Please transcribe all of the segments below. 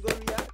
categoria.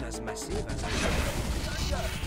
It's not